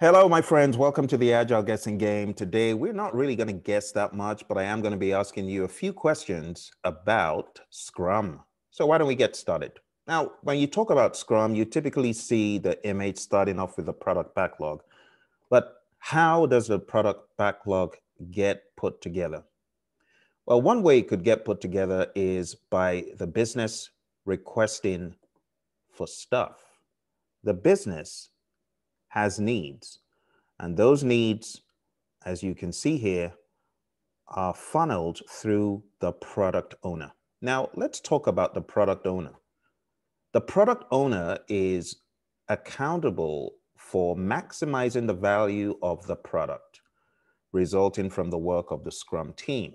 Hello, my friends. Welcome to the Agile Guessing Game. Today, we're not really going to guess that much, but I am going to be asking you a few questions about Scrum. So why don't we get started? Now, when you talk about Scrum, you typically see the image starting off with a product backlog. But how does the product backlog get put together? Well, one way it could get put together is by the business requesting for stuff. The business has needs. And those needs, as you can see here, are funneled through the product owner. Now, let's talk about the product owner. The product owner is accountable for maximizing the value of the product resulting from the work of the Scrum team.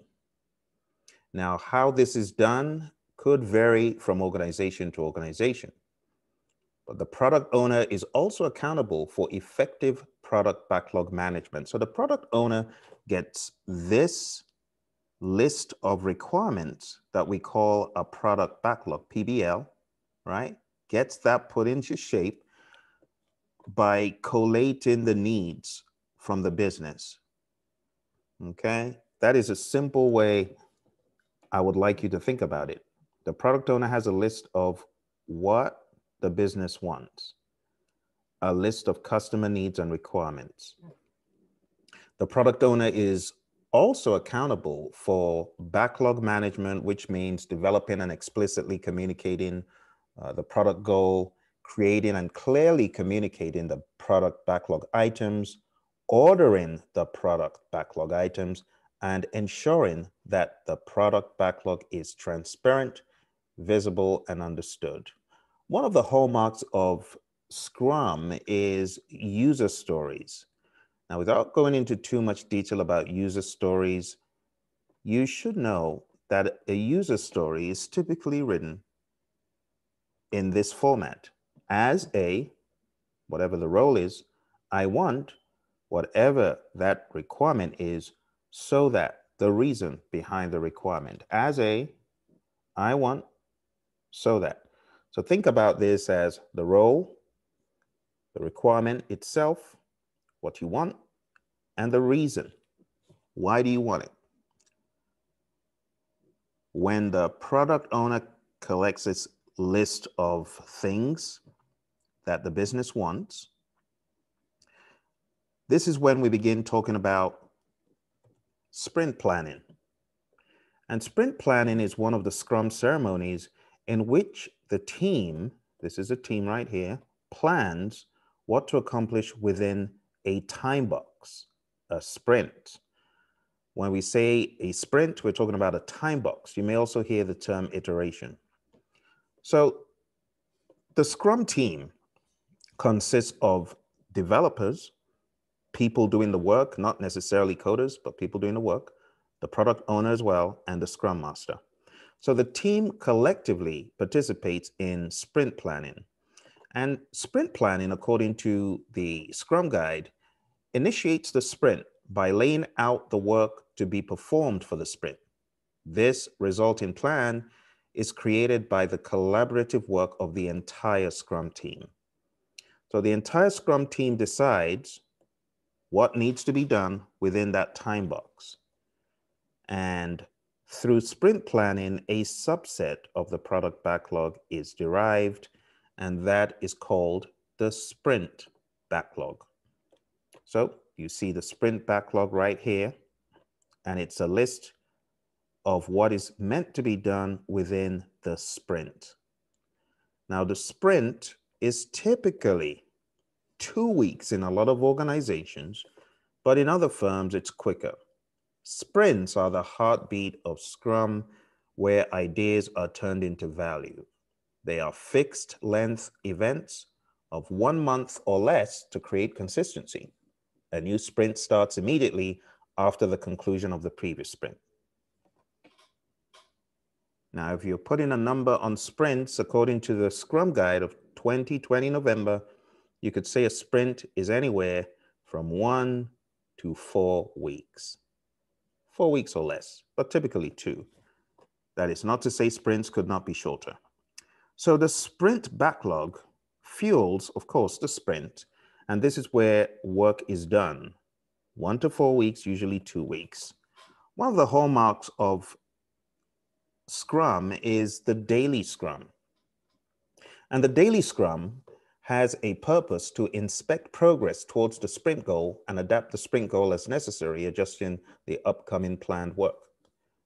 Now, how this is done could vary from organization to organization. But the product owner is also accountable for effective product backlog management. So the product owner gets this list of requirements that we call a product backlog, PBL, right? Gets that put into shape by collating the needs from the business. Okay, that is a simple way I would like you to think about it. The product owner has a list of what the business wants, a list of customer needs and requirements. The product owner is also accountable for backlog management, which means developing and explicitly communicating uh, the product goal, creating and clearly communicating the product backlog items, ordering the product backlog items, and ensuring that the product backlog is transparent, visible, and understood. One of the hallmarks of Scrum is user stories. Now, without going into too much detail about user stories, you should know that a user story is typically written in this format as a, whatever the role is, I want whatever that requirement is so that the reason behind the requirement as a, I want so that. So think about this as the role, the requirement itself, what you want, and the reason. Why do you want it? When the product owner collects its list of things that the business wants, this is when we begin talking about sprint planning. And sprint planning is one of the Scrum ceremonies in which the team, this is a team right here, plans what to accomplish within a time box, a sprint. When we say a sprint, we're talking about a time box. You may also hear the term iteration. So the Scrum team consists of developers, people doing the work, not necessarily coders, but people doing the work, the product owner as well, and the Scrum Master. So the team collectively participates in sprint planning. And sprint planning, according to the Scrum Guide, initiates the sprint by laying out the work to be performed for the sprint. This resulting plan is created by the collaborative work of the entire Scrum team. So the entire Scrum team decides what needs to be done within that time box. And through sprint planning, a subset of the product backlog is derived, and that is called the sprint backlog. So you see the sprint backlog right here, and it's a list of what is meant to be done within the sprint. Now, the sprint is typically two weeks in a lot of organizations, but in other firms, it's quicker. Sprints are the heartbeat of Scrum, where ideas are turned into value. They are fixed length events of one month or less to create consistency. A new sprint starts immediately after the conclusion of the previous sprint. Now, if you're putting a number on sprints according to the Scrum Guide of 2020 November, you could say a sprint is anywhere from one to four weeks four weeks or less, but typically two. That is not to say sprints could not be shorter. So the sprint backlog fuels, of course, the sprint, And this is where work is done. One to four weeks, usually two weeks. One of the hallmarks of Scrum is the daily Scrum. And the daily Scrum has a purpose to inspect progress towards the sprint goal and adapt the sprint goal as necessary, adjusting the upcoming planned work.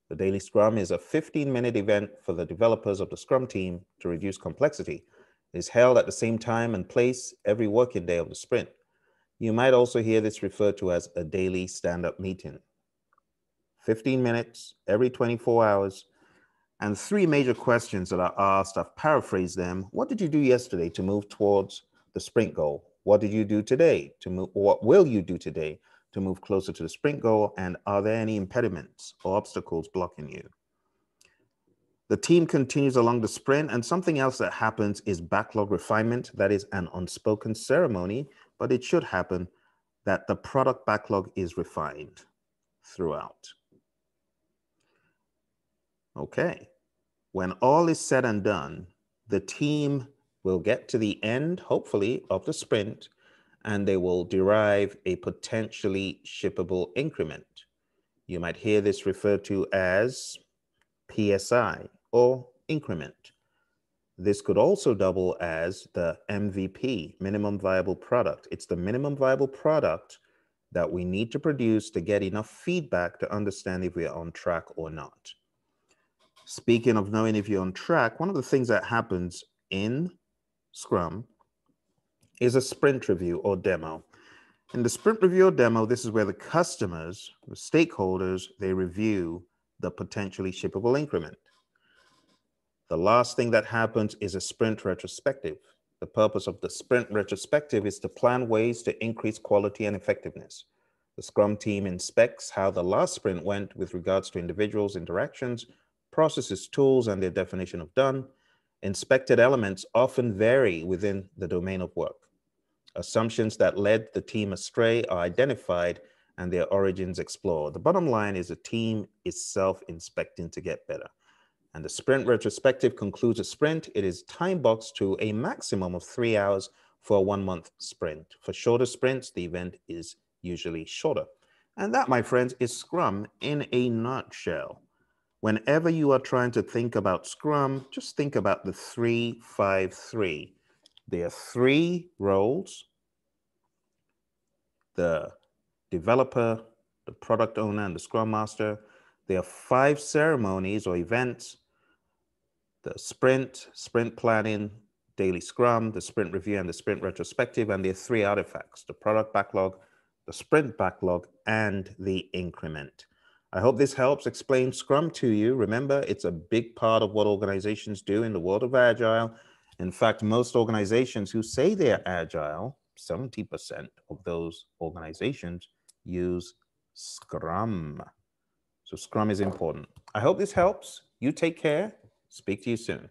The Daily Scrum is a 15 minute event for the developers of the Scrum team to reduce complexity. It is held at the same time and place every working day of the sprint. You might also hear this referred to as a daily stand up meeting. 15 minutes every 24 hours, and three major questions that are asked. I've paraphrased them. What did you do yesterday to move towards the sprint goal? What did you do today to move? What will you do today to move closer to the sprint goal? And are there any impediments or obstacles blocking you? The team continues along the sprint, and something else that happens is backlog refinement. That is an unspoken ceremony, but it should happen that the product backlog is refined throughout. Okay. When all is said and done, the team will get to the end, hopefully, of the sprint and they will derive a potentially shippable increment. You might hear this referred to as PSI or increment. This could also double as the MVP, minimum viable product. It's the minimum viable product that we need to produce to get enough feedback to understand if we are on track or not. Speaking of knowing if you're on track, one of the things that happens in Scrum is a sprint review or demo. In the sprint review or demo, this is where the customers, the stakeholders, they review the potentially shippable increment. The last thing that happens is a sprint retrospective. The purpose of the sprint retrospective is to plan ways to increase quality and effectiveness. The Scrum team inspects how the last sprint went with regards to individuals' interactions, processes, tools, and their definition of done. Inspected elements often vary within the domain of work. Assumptions that led the team astray are identified and their origins explored. The bottom line is the team is self-inspecting to get better. And the sprint retrospective concludes a sprint. It is time boxed to a maximum of three hours for a one month sprint. For shorter sprints, the event is usually shorter. And that, my friends, is Scrum in a nutshell. Whenever you are trying to think about Scrum, just think about the three, five, three. There are three roles the developer, the product owner, and the scrum master. There are five ceremonies or events the sprint, sprint planning, daily scrum, the sprint review, and the sprint retrospective. And there are three artifacts the product backlog, the sprint backlog, and the increment. I hope this helps explain Scrum to you. Remember, it's a big part of what organizations do in the world of Agile. In fact, most organizations who say they're Agile 70% of those organizations use Scrum. So Scrum is important. I hope this helps. You take care. Speak to you soon.